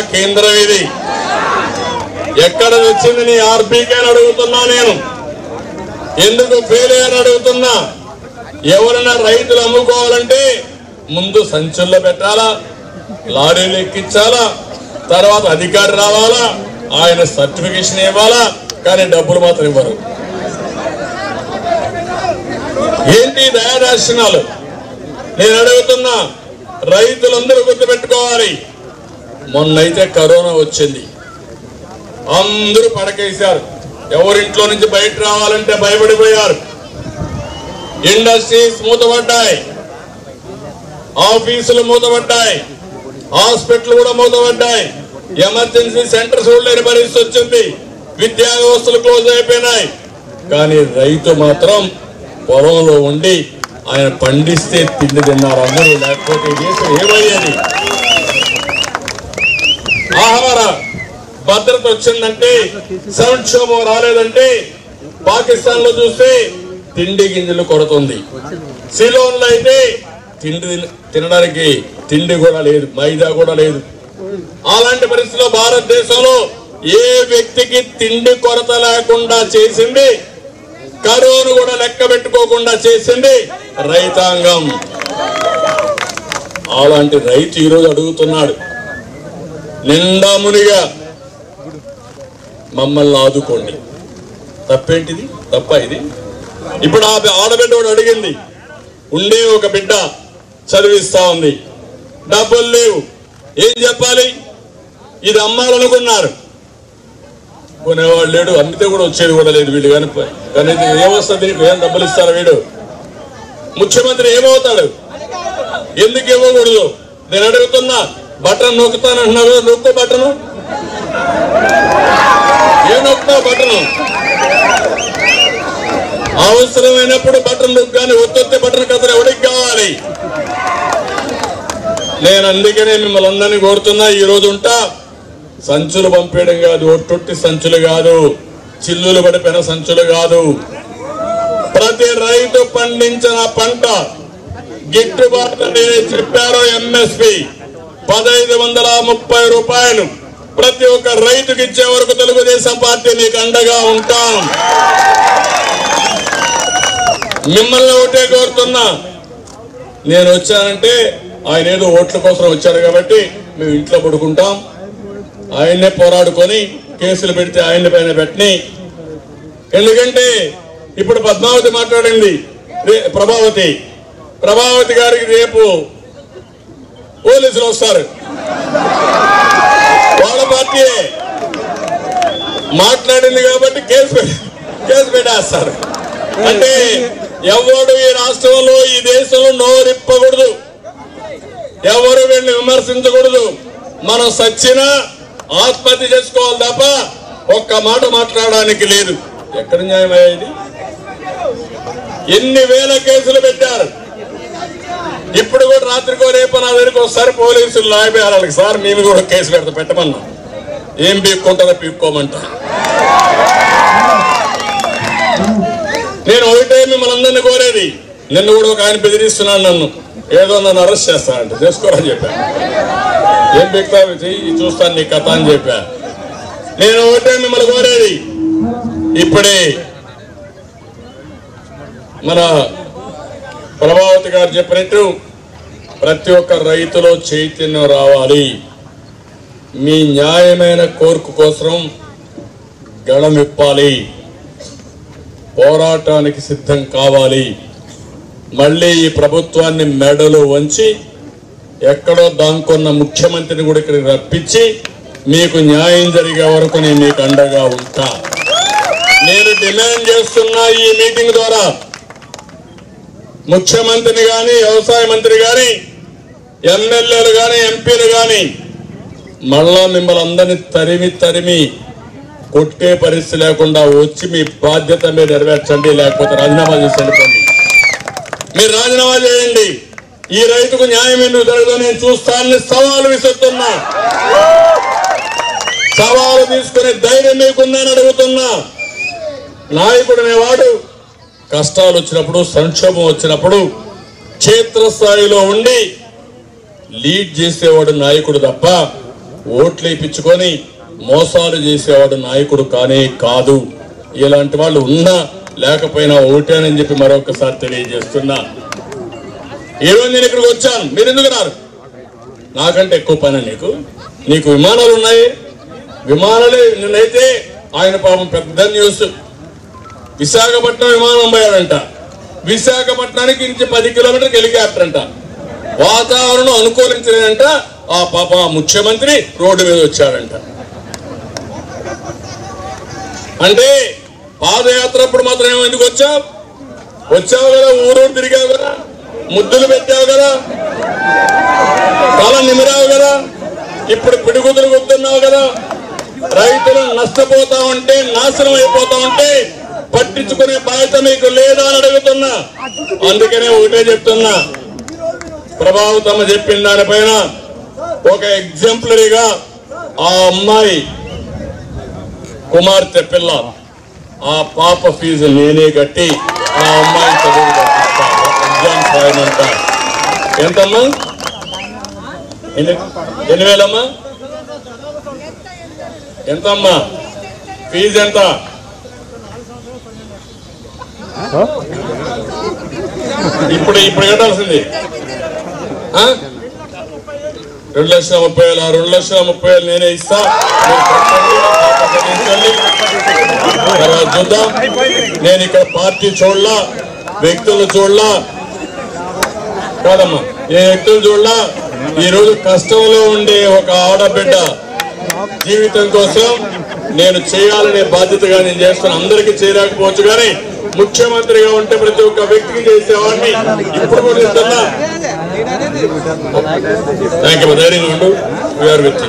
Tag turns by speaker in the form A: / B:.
A: కేంద్రం ఇది. ఎక్కడ వచ్చింది నీ ఆర్బీకే అని అడుగుతున్నా నేను. ఎందుకు ఫెయిల్ అని అడుగుతున్నా. ఎవరైనా రైతులు అమ్ముకోవాలంటే ముందు సంచుల్లో పెట్టాలా లారీలు ఎక్కించాలా తర్వాత అధికారి రావాలా ఆయన సర్టిఫికేషన్ ఇవ్వాలా కానీ డబ్బులు మాత్రం ఇవ్వరు. ఏంటి ఈ దయాదార్శనాలు? నేను అడుగుతున్నా రైతులందరూ గుర్తుపెట్టుకోవాలి. మొన్నైతే కరోనా వచ్చింది. అందరూ పడకేశారు. ఎవరింట్లో నుంచి బయట రావాలంటే భయపడిపోయారు. ఇండస్ట్రీస్ మూతపడ్డాయి. ఆఫీసులు మూతపడ్డాయి. హాస్పిటల్ కూడా మూతపడ్డాయి. ఎమర్జెన్సీ సెంటర్స్ కూడా లేని పరిస్థితి వచ్చింది. విద్యా వ్యవస్థలు క్లోజ్ అయిపోయినాయి. కానీ రైతు మాత్రం పొలంలో ఉండి ఆయన పండిస్తే తిండి తిన్నారు అందరూ లేకపోతే దేశం ఏమయ్యేది? ఆహార భద్రత వచ్చిందంటే సంక్షోభం రాలేదంటే పాకిస్తాన్లో చూస్తే తిండి గింజలు కొడుతుంది. సిలోన్లో అయితే తిండి తినడానికి తిండి కూడా లేదు మైదా కూడా లేదు. అలాంటి పరిస్థితిలో భారతదేశంలో ఏ వ్యక్తికి తిండి కొరత లేకుండా చేసింది కరువును కూడా లెక్క పెట్టుకోకుండా చేసింది రైతాంగం. అలాంటి రైతు ఈరోజు అడుగుతున్నాడు నిండా మునిగా. మమ్మల్ని ఆదుకోండి. తప్పేంటిది? తప్ప ఇది? ఇప్పుడు ఆ ఆడబిడ్డ కూడా అడిగింది ఉండే ఒక బిడ్డ చదివిస్తా ఉంది. డబ్బులు లేవు. ఏం చెప్పాలి? ఇది అమ్మాలనుకున్నారు కొనేవాడు లేడు అమ్మితే కూడా వచ్చేది కూడా లేదు వీడు. కానీ కానీ ఏమొస్తుంది నీకు ఏం డబ్బులు ఇస్తారు వీడు? ముఖ్యమంత్రి ఏమవుతాడు? ఎందుకు ఇవ్వకూడదు? నేను అడుగుతున్నా. బటన్ నొక్కుతానంటున్నావు నొక్కు బటన్. ఏ నొక్కుతావు బటన్? అవసరమైనప్పుడు బటన్ నొక్కు కానీ ఒత్తొత్తే బటన్ కథలు ఎవరికి కావాలి. నేను అందుకనే మిమ్మల్ని అందరినీ కోరుతున్నా ఈ రోజు ఉంటా. సంచులు పంపేయడం కాదు ఒట్టొట్టి సంచులు కాదు. చిల్లులు పడిపోయిన సంచులు కాదు. ప్రతి రైతు పండించిన పంట గిట్టుబాటు చెప్పారో ఎంఎస్పి. పదహైదు వందల ముప్పై రూపాయలు ప్రతి ఒక్క రైతుకి ఇచ్చే వరకు తెలుగుదేశం పార్టీ నీకు అండగా ఉంటాం. మిమ్మల్ని ఒకటే కోరుతున్నా నేను వచ్చానంటే ఆయన ఏదో ఓట్ల కోసం వచ్చాడు కాబట్టి మేము ఇంట్లో పడుకుంటాం. ఆయన్నే పోరాడుకొని కేసులు పెడితే ఆయన పైన పెట్టని. ఎందుకంటే ఇప్పుడు పద్మావతి మాట్లాడింది ప్రభావతి. ప్రభావతి గారికి రేపు పోలీసులు వస్తారు వాళ్ళ పార్టీ మాట్లాడింది కాబట్టి కేసు కేసు పెట్టేస్తారు. అంటే ఎవడు ఈ రాష్ట్రంలో ఈ దేశంలో నోరిప్పకూడదు. ఎవరు వీళ్ళని విమర్శించకూడదు. మనం సచ్చినా ఆత్మహత్య చేసుకోవాలి తప్ప ఒక్క మాట మాట్లాడడానికి లేదు. ఎక్కడ న్యాయమయ్యేది ఎన్ని వేల కేసులు పెట్టారు? ఇప్పుడు కూడా రాత్రికో రేపు నా దగ్గరికి ఒకసారి పోలీసులు లాగిపోయారు వాళ్ళకి సార్ మేము కూడా కేసు పెడతా పెట్టమన్నా. ఏం పీక్కుంటారో పీక్కోమంట. నేను ఒకటే మిమ్మల్ని అందరినీ కోరేది. నిన్ను కూడా ఒక ఆయన బెదిరిస్తున్నాను నన్ను. ఏదో నన్ను అరెస్ట్ చేస్తానంట చేసుకోరని చెప్పాను ఏం పీక్తావు చూస్తాను నీ కథ అని చెప్పా. నేను ఒకటే మిమ్మల్ని కోరేది. ఇప్పుడే మన ప్రభావతి గారు చెప్పినట్టు ప్రతి ఒక్క రైతులో చైతన్యం రావాలి. మీ న్యాయమైన కోర్కు కోసం గళమిప్పాలి పోరాటానికి సిద్ధం కావాలి. మళ్ళీ ఈ ప్రభుత్వాన్ని మెడలు వంచి ఎక్కడో దాంకున్న ముఖ్యమంత్రిని కూడా ఇక్కడికి రప్పించి మీకు న్యాయం జరిగే వరకు నేను మీకు అండగా ఉంటా. నేను డిమాండ్ చేస్తున్నా ఈ మీటింగ్ ద్వారా. ముఖ్యమంత్రిని కానీ వ్యవసాయ మంత్రి కానీ ఎమ్మెల్యేలు కానీ ఎంపీలు కానీ మళ్ళా మిమ్మల్ని అందరినీ తరిమి తరిమి కొట్టే పరిస్థితి లేకుండా వచ్చి మీ బాధ్యత మీరు నెరవేర్చండి లేకపోతే రాజీనామా చేసి మీరు రాజీనామా చేయండి. ఈ రైతుకు న్యాయం ఎందుకు జరగదో నేను చూస్తానని సవాలు విసురుతున్నా. సవాలు తీసుకునే ధైర్యం మీకుందని అడుగుతున్నా. నాయకుడు నేవాడు కష్టాలు వచ్చినప్పుడు సంక్షోభం వచ్చినప్పుడు క్షేత్రస్థాయిలో ఉండి లీడ్ చేసేవాడు నాయకుడు తప్ప ఓట్లు వేయించుకొని మోసాలు చేసేవాడు నాయకుడు కానే కాదు. ఇలాంటి వాళ్ళు ఉన్నా లేకపోయినా ఓటేనని చెప్పి మరొకసారి తెలియజేస్తున్నా. ఈరోజు నేను ఇక్కడికి వచ్చాను. మీరు ఎందుకు రారు నాకంటే ఎక్కువ పని నీకు. నీకు విమానాలు ఉన్నాయి విమానాలే నిన్నైతే ఆయన పాపం పెద్ద న్యూస్. విశాఖపట్నం విమానం పోయాడంట. విశాఖపట్నానికి ఇంచి పది కిలోమీటర్కి హెలికాప్టర్ అంట. వాతావరణం అనుకూలించలేదంట. ఆ పాప ముఖ్యమంత్రి రోడ్డు మీద వచ్చాడంట. అంటే పాదయాత్ర అప్పుడు మాత్రం ఎందుకు వచ్చావు? వచ్చావు కదా ఊరూరు తిరిగావు కదా ముద్దులు పెట్టావు కదా తల నిమిరావు కదా ఇప్పుడు పిడుగుదులు గుర్తున్నావు కదా రైతులు నష్టపోతా ఉంటే నాశనం అయిపోతా ఉంటే పట్టించుకునే బాధ్యత మీకు లేదా అని అడుగుతున్నా. అందుకనే ఒకటే చెప్తున్నా. ప్రభావతమ్మ చెప్పిన దానిపైన ఒక ఎగ్జాంపులరీగా ఆ అమ్మాయి కుమార్తె పిల్ల ఆ పాప ఫీజు నేనే కట్టి ఆ అమ్మాయి చదువు కట్టిస్తా. ఎంతమ్మా? ఎన్ని వేలమ్మా? ఎంతమ్మా? ఫీజు ఎంత? ఇప్పుడు ఇప్పుడు కట్టాల్సింది. రెండు లక్షల ముప్పై వేలు ఆ రెండు లక్షల ముప్పై వేలు నేనే ఇస్తా. చూద్దాం. నేను ఇక్కడ పార్టీ చూడలా వ్యక్తులు చూడలా. కాదమ్మా ఏ వ్యక్తులు చూడలా? ఈరోజు కష్టంలో ఉండే ఒక ఆడబిడ్డ జీవితం కోసం నేను చేయాలనే బాధ్యతగా నేను చేస్తాను అందరికీ చేయలేకపోవచ్చు కానీ ముఖ్యమంత్రిగా ఉంటే ప్రతి ఒక్క వ్యక్తికి చేసేవాడిని. ఇప్పుడు కూడా ఇస్తున్నా థ్యాంక్ యూ ధైర్యంగా ఉండు విఆర్ విత్